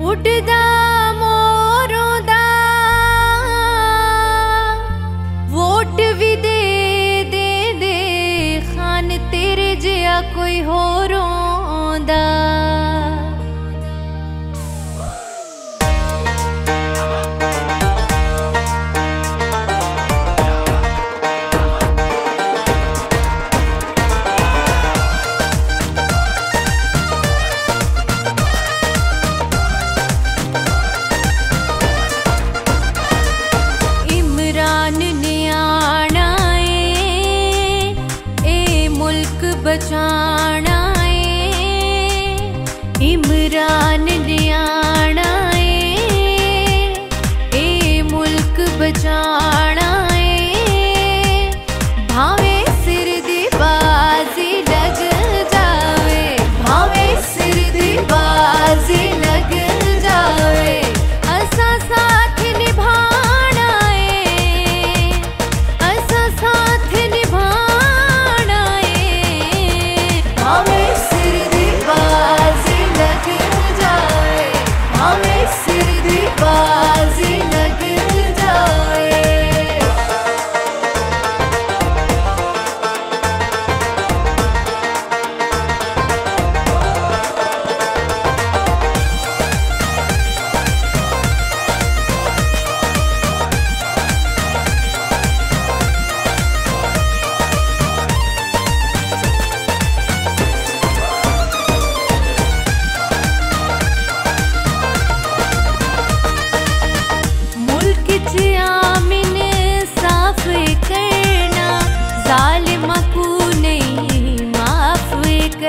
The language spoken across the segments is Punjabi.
ਉੱਡਦਾ ਮੋਰੋਂ ਦਾ। ਵੋਟ ਵੀ ਦੇ ਦੇ ਦੇ ਖਾਨ ਤੇਰੇ ਜਿਆ ਕੋਈ ਹੋਰੋਂ ਦਾ। A John.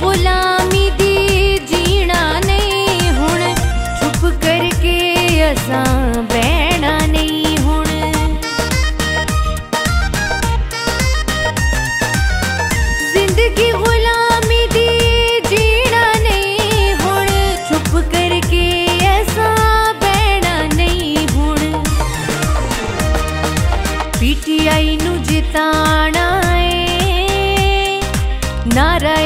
ਗੁਲਾਮੀ ਦੀ ਜੀਣਾ ਨਹੀਂ ਹੁਣ। ਚੁੱਪ ਕਰਕੇ ਅਸਾਂ ਬਹਿਣਾ ਨਹੀਂ ਹੁਣ। ਜ਼ਿੰਦਗੀ ਗੁਲਾਮੀ ਦੀ ਜੀਣਾ ਨਹੀਂ ਹੁਣ। ਚੁੱਪ ਕਰਕੇ ਅਸਾਂ ਬਹਿਣਾ ਨਹੀਂ ਹੁਣ। ਪੀਟੀਆਈ ਨੂੰ ਜਿਤਾਣਾ ਏ। ਨਾਰਾ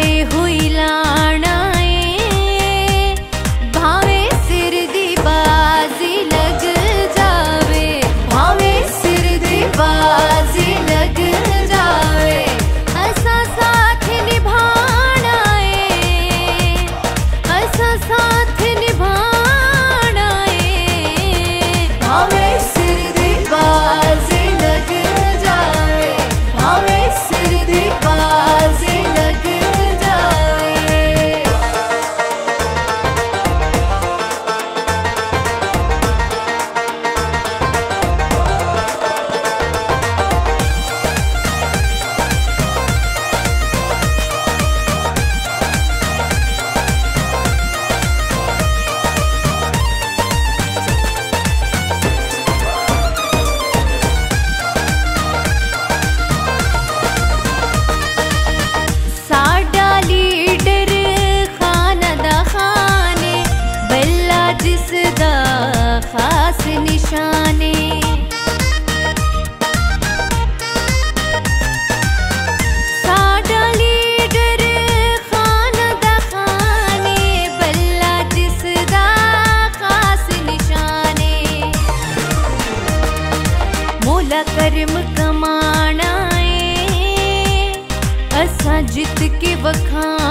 ਕੇ ਵਖਾਣਾ